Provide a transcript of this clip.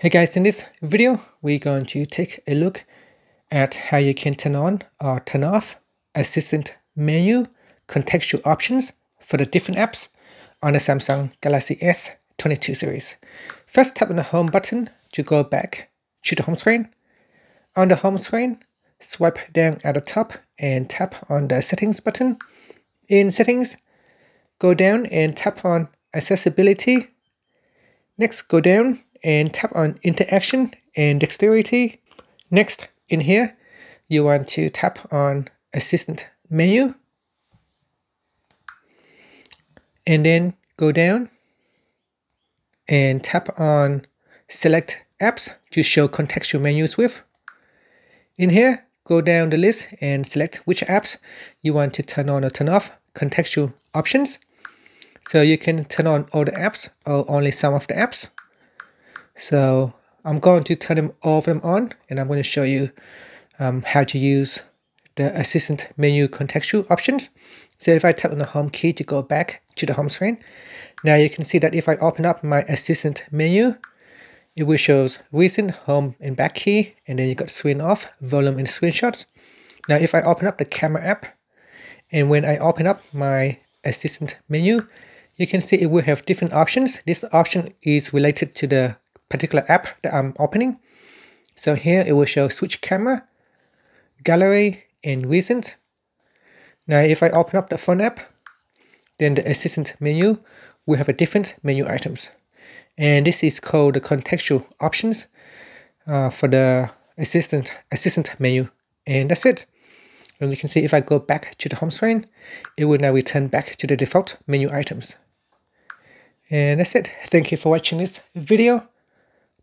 Hey guys, in this video, we're going to take a look at how you can turn on or turn off assistant menu contextual options for the different apps on the Samsung Galaxy S22 series. First, tap on the home button to go back to the home screen. On the home screen, swipe down at the top and tap on the settings button. In settings, go down and tap on accessibility. Next, go down and tap on interaction and dexterity. Next, in here, you want to tap on assistant menu and then go down and tap on select apps to show contextual menus with. In here, go down the list and select which apps you want to turn on or turn off contextual options. So you can turn on all the apps or only some of the apps. So I'm going to turn them all of them on and I'm going to show you um, how to use the assistant menu contextual options. So if I tap on the home key to go back to the home screen, now you can see that if I open up my assistant menu, it will show recent, home, and back key, and then you got screen off, volume, and screenshots. Now if I open up the camera app, and when I open up my assistant menu, you can see it will have different options. This option is related to the particular app that I'm opening. So here it will show switch camera, gallery, and recent. Now if I open up the phone app, then the assistant menu will have a different menu items. And this is called the contextual options uh, for the assistant assistant menu. And that's it. And you can see if I go back to the home screen, it will now return back to the default menu items. And that's it. Thank you for watching this video.